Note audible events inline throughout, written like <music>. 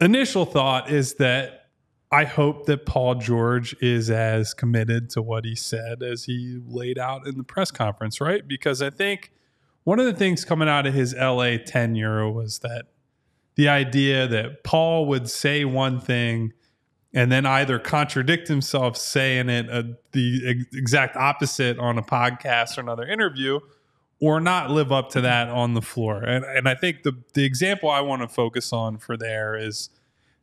initial thought is that I hope that Paul George is as committed to what he said as he laid out in the press conference, right? Because I think one of the things coming out of his LA tenure was that the idea that Paul would say one thing and then either contradict himself saying it uh, the ex- exact opposite on a podcast or another interview or not live up to that on the floor. And, and I think the, the example I want to focus on for there is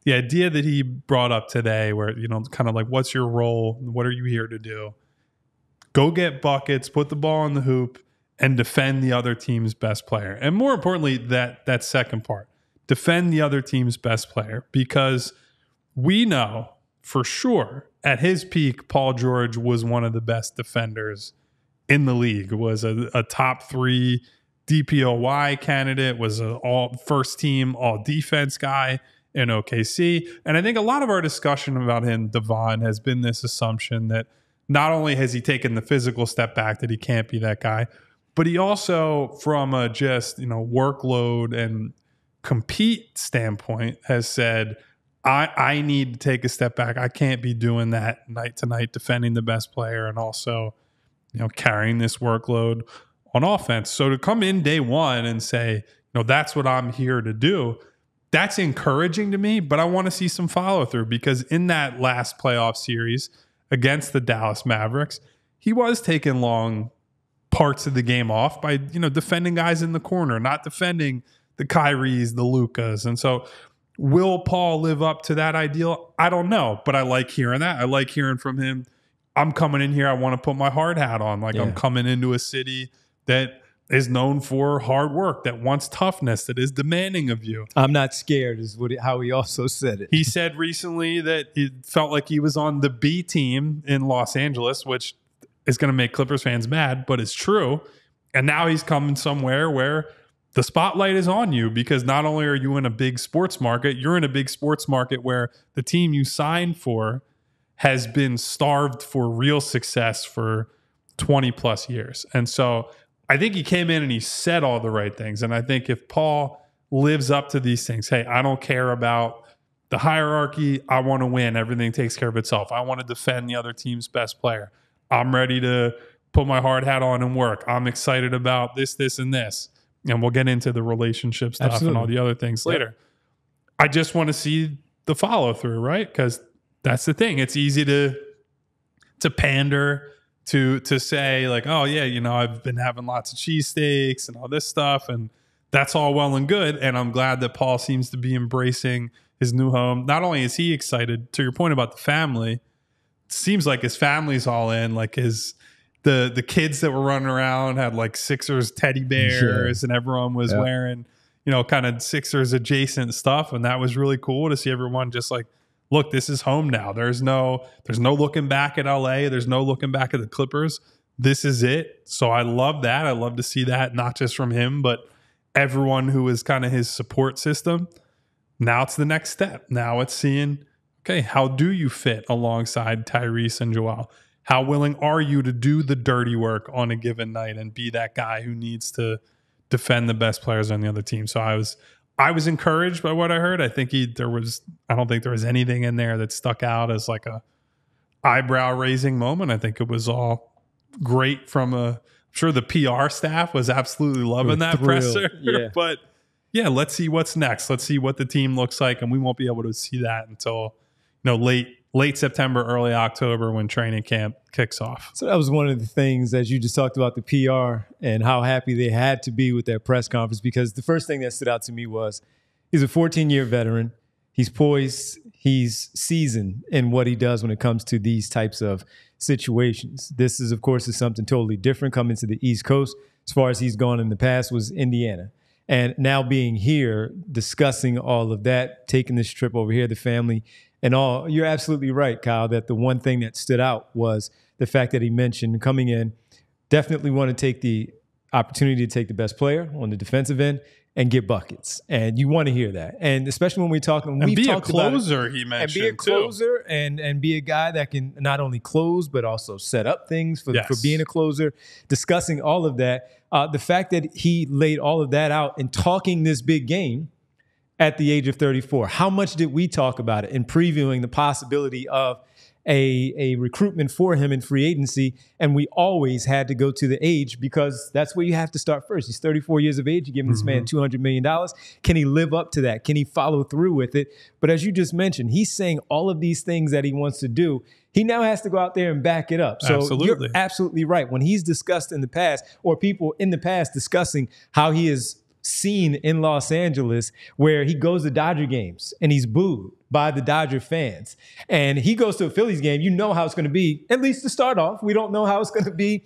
the idea that he brought up today, where, you know, kind of like, what's your role? What are you here to do? Go get buckets, put the ball in the hoop, and defend the other team's best player. And more importantly, that that second part, defend the other team's best player, because we know for sure at his peak, Paul George was one of the best defenders in the league. Was a, a top three DPOY candidate. Was an all first team all defense guy in OKC. And I think a lot of our discussion about him, Devon, has been this assumption that not only has he taken the physical step back that he can't be that guy, but he also, from a just you know workload and compete standpoint, has said. I, I need to take a step back. I can't be doing that night to night, defending the best player and also, you know, carrying this workload on offense. So to come in day one and say, you know, that's what I'm here to do, that's encouraging to me, but I want to see some follow through because in that last playoff series against the Dallas Mavericks, he was taking long parts of the game off by, you know, defending guys in the corner, not defending the Kyries, the Lukas. And so will Paul live up to that ideal? I don't know, but I like hearing that. I like hearing from him. I'm coming in here. I want to put my hard hat on. Like Yeah. I'm coming into a city that is known for hard work, that wants toughness, that is demanding of you. I'm not scared, is what he, how he also said it. He said recently that it felt like he was on the B team in Los Angeles, which is going to make Clippers fans mad, but it's true. And now he's coming somewhere where the spotlight is on you because not only are you in a big sports market, you're in a big sports market where the team you signed for has been starved for real success for 20 plus years. And so I think he came in and he said all the right things. And I think if Paul lives up to these things, hey, I don't care about the hierarchy. I want to win. Everything takes care of itself. I want to defend the other team's best player. I'm ready to put my hard hat on and work. I'm excited about this, this, and this. And we'll get into the relationship stuff and all the other things later. I just want to see the follow through, right? Because that's the thing. It's easy to to pander to to say like, oh yeah, you know, I've been having lots of cheesesteaks and all this stuff, and that's all well and good. And I'm glad that Paul seems to be embracing his new home. Not only is he excited, to your point about the family, it seems like his family's all in. Like his the the kids that were running around had like Sixers teddy bears, and everyone was Yeah. wearing you know kind of Sixers adjacent stuff, and that was really cool to see everyone just like look, this is home now. There's no there's no looking back at LA. There's no looking back at the Clippers. This is it. So I love that. I love to see that not just from him, but everyone who is kind of his support system. Now it's the next step. Now it's seeing, okay, how do you fit alongside Tyrese and Joel? How willing are you to do the dirty work on a given night and be that guy who needs to defend the best players on the other team? So I was I was encouraged by what I heard. I think he there was I don't think there was anything in there that stuck out as like a eyebrow raising moment. I think it was all great from a I'm sure the PR staff was absolutely loving Were that thrilled. presser. <laughs> Yeah. but yeah, let's see what's next. Let's see what the team looks like, and we won't be able to see that until you know late late September, early October when training camp kicks off. So that was one of the things as you just talked about the PR and how happy they had to be with that press conference because the first thing that stood out to me was he's a 14 year veteran. He's poised, he's seasoned in what he does when it comes to these types of situations. This is of course is something totally different coming to the East Coast. As far as he's gone in the past was Indiana. And now being here, discussing all of that, taking this trip over here, the family and all, you're absolutely right, Kyle, that the one thing that stood out was the fact that he mentioned coming in, definitely want to take the opportunity to take the best player on the defensive end and get buckets. And you want to hear that. And especially when we're talking, And we've be a talked about it closer, he mentioned. and be a too. closer and and be a guy that can not only close but also set up things for, Yes. for being a closer discussing all of that uh, the fact that he laid all of that out and talking this big game at the age of 34? How much did we talk about it in previewing the possibility of a, a recruitment for him in free agency? And we always had to go to the age because that's where you have to start first. He's 34 years of age. You give this mm-hmm. man $200 million. Can he live up to that? Can he follow through with it? But as you just mentioned, he's saying all of these things that he wants to do. He now has to go out there and back it up. So absolutely. you're absolutely right. When he's discussed in the past, or people in the past discussing how he is seen in Los Angeles where he goes to Dodger games and he's booed by the Dodger fans. And he goes to a Phillies game, you know how it's going to be, at least to start off. We don't know how it's going to be.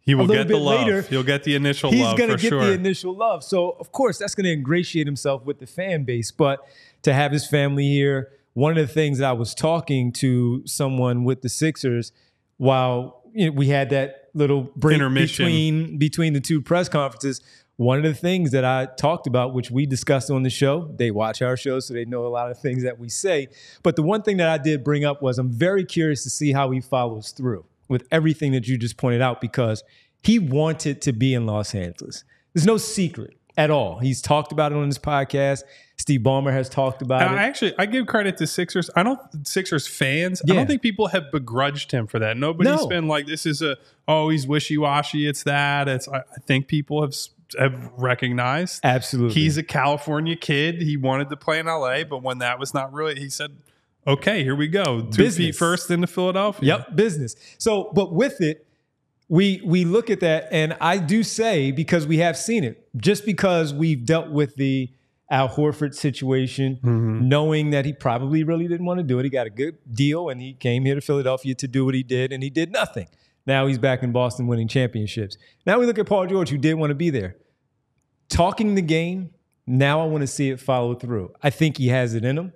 He will get the love. Later. He'll get the initial he's love. He's going to get sure. the initial love. So, of course, that's going to ingratiate himself with the fan base. But to have his family here, one of the things that I was talking to someone with the Sixers while you know, we had that little break between between the two press conferences one of the things that I talked about, which we discussed on the show, they watch our show, so they know a lot of things that we say. But the one thing that I did bring up was I'm very curious to see how he follows through with everything that you just pointed out because he wanted to be in Los Angeles. There's no secret at all. He's talked about it on his podcast. Steve Ballmer has talked about and it. I actually I give credit to Sixers. I don't Sixers fans. Yeah. I don't think people have begrudged him for that. Nobody's no. been like this is a oh he's wishy washy. It's that. It's I, I think people have have recognized. Absolutely. He's a California kid. He wanted to play in LA, but when that was not really, he said, okay, here we go. Two business. feet first into Philadelphia. Yep, business. So, but with it, we we look at that, and I do say because we have seen it, just because we've dealt with the Al Horford situation, mm-hmm. knowing that he probably really didn't want to do it. He got a good deal, and he came here to Philadelphia to do what he did, and he did nothing. Now he's back in Boston winning championships. Now we look at Paul George, who did want to be there. Talking the game, now I want to see it follow through. I think he has it in him.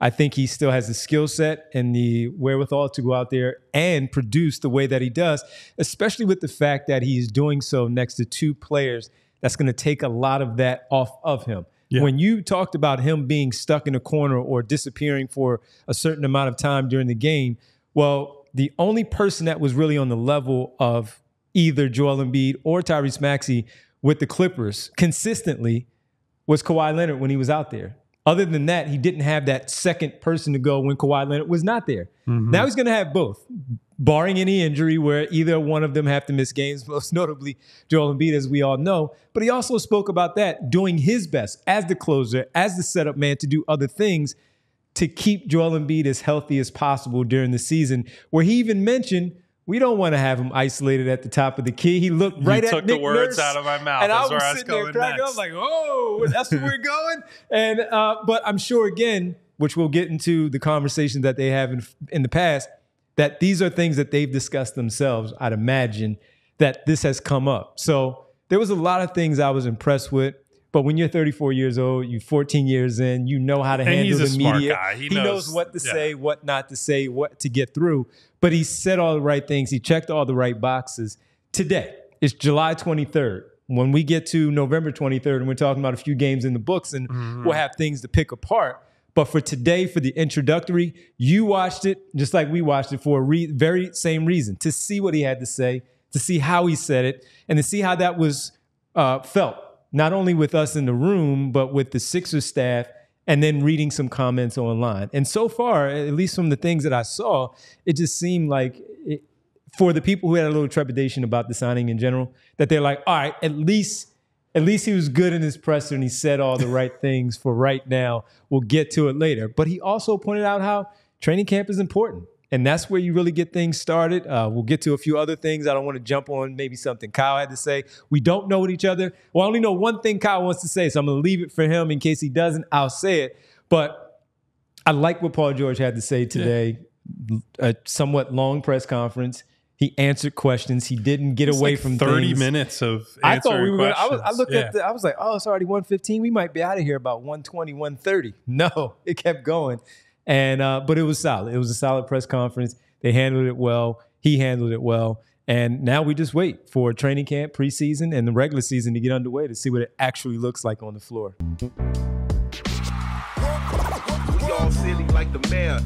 I think he still has the skill set and the wherewithal to go out there and produce the way that he does, especially with the fact that he's doing so next to two players that's going to take a lot of that off of him. Yeah. When you talked about him being stuck in a corner or disappearing for a certain amount of time during the game, well, the only person that was really on the level of either Joel Embiid or Tyrese Maxey with the Clippers consistently was Kawhi Leonard when he was out there. Other than that, he didn't have that second person to go when Kawhi Leonard was not there. Mm-hmm. Now he's going to have both, barring any injury where either one of them have to miss games, <laughs> most notably Joel Embiid, as we all know. But he also spoke about that, doing his best as the closer, as the setup man to do other things to keep Joel Embiid as healthy as possible during the season, where he even mentioned we don't want to have him isolated at the top of the key. He looked right you at took Nick the words Nurse, out of my mouth. And that's I was sitting was there cracking next. up like, oh, that's where we're going. And uh, but I'm sure again, which we'll get into the conversations that they have in, in the past, that these are things that they've discussed themselves. I'd imagine that this has come up. So there was a lot of things I was impressed with. But when you're 34 years old, you're 14 years in, you know how to and handle the media. He, he knows, knows, what to yeah. say, what not to say, what to get through. But he said all the right things. He checked all the right boxes. Today, it's July 23rd. When we get to November 23rd, and we're talking about a few games in the books, and mm-hmm. we'll have things to pick apart. But for today, for the introductory, you watched it just like we watched it for a re- very same reason to see what he had to say, to see how he said it, and to see how that was uh, felt not only with us in the room, but with the Sixers staff, and then reading some comments online. And so far, at least from the things that I saw, it just seemed like it, for the people who had a little trepidation about the signing in general, that they're like, all right, at least at least he was good in his presser and he said all the right <laughs> things for right now. We'll get to it later. But he also pointed out how training camp is important and that's where you really get things started. Uh, we'll get to a few other things. I don't want to jump on maybe something Kyle had to say. We don't know what each other. Well, I only know one thing Kyle wants to say, so I'm going to leave it for him in case he doesn't. I'll say it. But I like what Paul George had to say today. Yeah. A somewhat long press conference. He answered questions. He didn't get away like from thirty things. minutes of. I thought we were. Gonna, I was. I looked yeah. at. The, I was like, oh, it's already one fifteen. We might be out of here about 120, 130. No, <laughs> it kept going, and uh, but it was solid. It was a solid press conference. They handled it well. He handled it well. And now we just wait for training camp, preseason, and the regular season to get underway to see what it actually looks like on the floor. We all silly like the mayor.